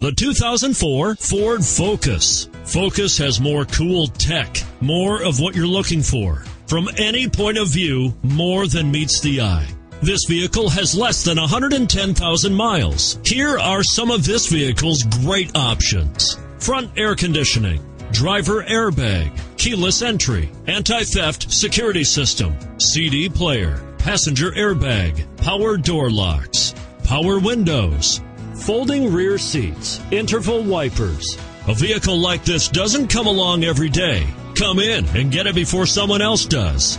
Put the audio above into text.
The 2004 Ford Focus. Focus has more cool tech, more of what you're looking for. From any point of view, more than meets the eye. This vehicle has less than 110,000 miles. Here are some of this vehicle's great options. Front air conditioning, driver airbag, keyless entry, anti-theft security system, CD player, passenger airbag, power door locks, power windows, folding rear seats, interval wipers. A vehicle like this doesn't come along every day. Come in and get it before someone else does.